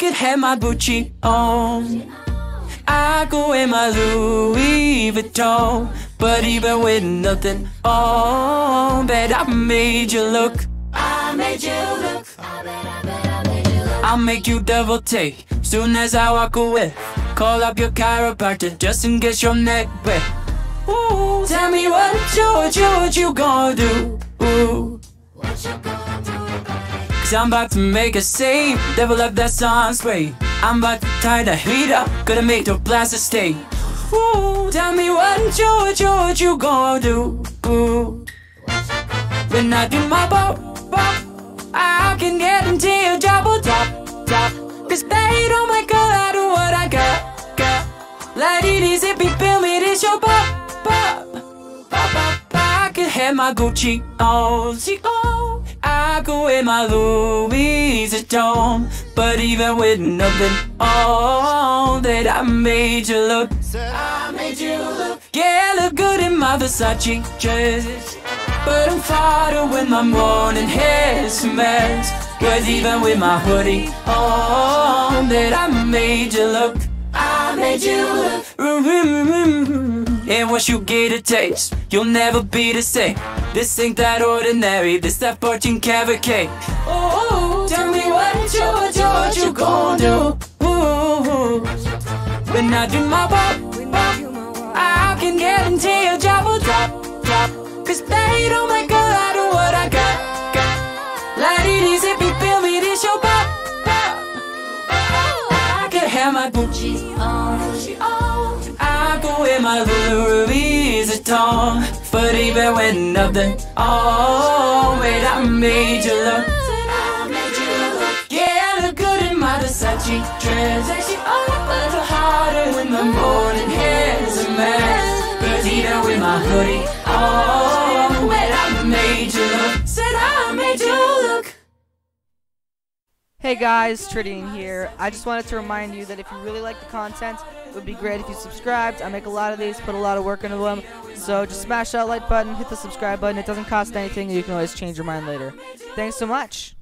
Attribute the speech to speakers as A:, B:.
A: could have my Gucci on. I could wear my Louis Vuitton. But even with nothing on, bet I made you look. I made you look. I I'll make you double take soon as I walk away. Call up your chiropractor just in case your neck break. Ooh, tell me what you, what you, what you gonna do? Ooh. Cause I'm about to make a scene, devil up that sun spray. I'm about to tie the heat up, gonna make the blast stay. Ooh, tell me what you, what you, what you gonna do? Ooh. When I do my pop, pop, I can get into your double top, top. Cause they don't make a lot of what I got, got. Ladies, if you feel me, your pop, pop, pop, pop, pop. I can have my Gucci on, oh. Could wear my Louis Vuitton, but even with nothing on, that I made you look. I made you look. Yeah, I look good in my Versace dress, but I'm farther when my morning hair's a mess. Cause even with my hoodie on, that I made you look. I made you look. Once you get a taste, you'll never be the same. This ain't that ordinary, this that 14 karat cake. Oh, tell me what you, what you, what you gon' do? When I do my pop, I can into your job drop, drop. Have my Gucci on, I can wear my Louis Vuitton, but even with nothing on, wait, I made you look. Yeah, I good in my Versace dress. Actually, oh, but the harder when the morning hair's a mess. Cause even with my hoodie on, wait, I made you look.
B: Hey guys, Trydian here. I just wanted to remind you that if you really like the content, it would be great if you subscribed. I make a lot of these, put a lot of work into them. So just smash that like button, hit the subscribe button. It doesn't cost anything, and you can always change your mind later. Thanks so much.